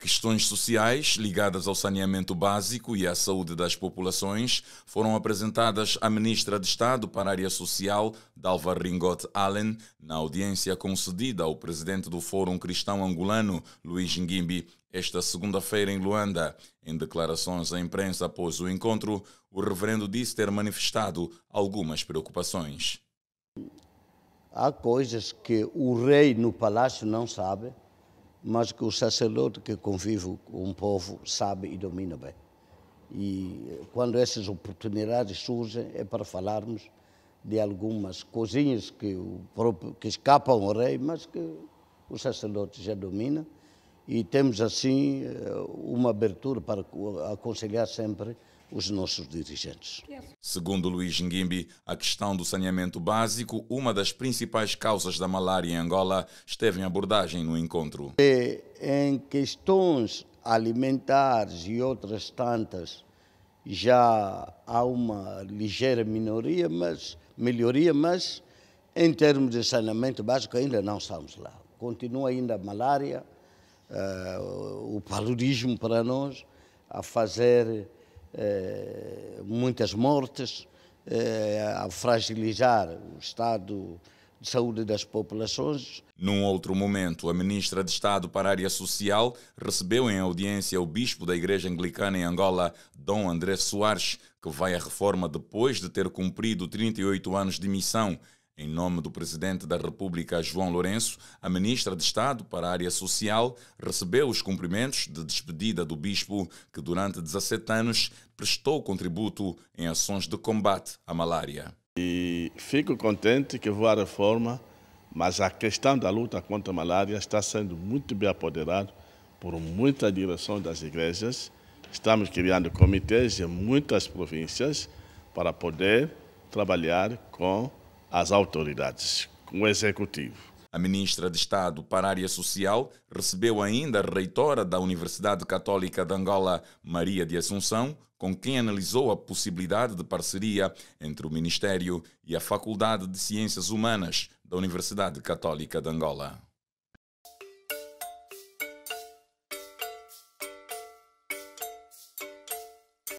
Questões sociais ligadas ao saneamento básico e à saúde das populações foram apresentadas à Ministra de Estado para a Área Social, Dalva Ringot Allen, na audiência concedida ao presidente do Fórum Cristão Angolano, Luís Nguimbi, esta segunda-feira em Luanda. Em declarações à imprensa após o encontro, o reverendo disse ter manifestado algumas preocupações. Há coisas que o rei no palácio não sabe mas que o sacerdote que convive com o povo sabe e domina bem. E quando essas oportunidades surgem, é para falarmos de algumas coisinhas que, o próprio, que escapam ao rei, mas que o sacerdote já domina. E temos, assim, uma abertura para aconselhar sempre os nossos dirigentes. Segundo Luís Nguimbi, a questão do saneamento básico, uma das principais causas da malária em Angola, esteve em abordagem no encontro. E em questões alimentares e outras tantas, já há uma ligeira minoria, mas, melhoria, mas em termos de saneamento básico ainda não estamos lá. Continua ainda a malária, uh, o paludismo para nós, a fazer muitas mortes, eh, a fragilizar o estado de saúde das populações. Num outro momento, a ministra de Estado para a Área Social recebeu em audiência o bispo da Igreja Anglicana em Angola, Dom André Soares, que vai à reforma depois de ter cumprido 38 anos de missão em nome do Presidente da República, João Lourenço, a Ministra de Estado para a Área Social recebeu os cumprimentos de despedida do Bispo, que durante 17 anos prestou contributo em ações de combate à malária. E fico contente que vou à reforma, mas a questão da luta contra a malária está sendo muito bem apoderada por muita direção das igrejas. Estamos criando comitês em muitas províncias para poder trabalhar com às autoridades, com o Executivo. A ministra de Estado para a Área Social recebeu ainda a reitora da Universidade Católica de Angola, Maria de Assunção, com quem analisou a possibilidade de parceria entre o Ministério e a Faculdade de Ciências Humanas da Universidade Católica de Angola.